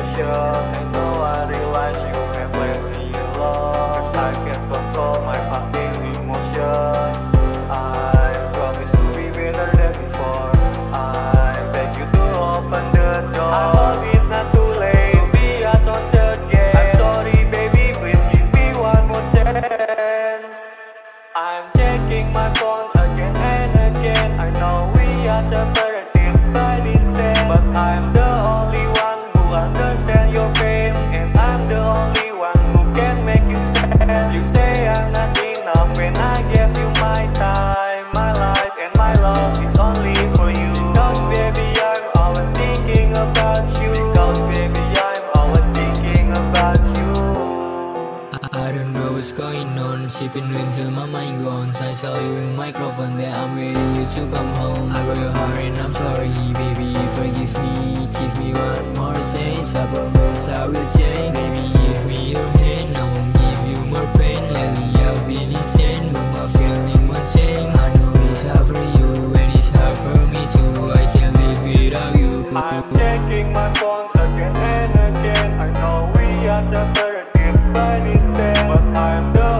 emotion And now I realize you have left me alone. Cause I can't control my fucking emotion. I promise to be better than before. I beg you to open the door. I hope it's not too late. To be us once again I'm sorry baby, please give me one more chance. I'm checking my phone again and again. I know we are separated And I'm the only one who can make you stand. You say I'm not enough when I gave you my time My life and my love. Is only for you. Cause baby I'm always thinking about you. Cause baby I'm always thinking about you what's going on? Shipping links till my mind gone. I tell you in microphone that I'm ready you to come home. I work hard and I'm sorry baby forgive me. Give me one more chance I promise I will change. Baby give me your hand I won't give you more pain. Lately I've been insane but my feeling won't change. I know it's hard for you and it's hard for me too. I can't live without you. I'm taking my phone again and again. I know we are separate. But I'm doing.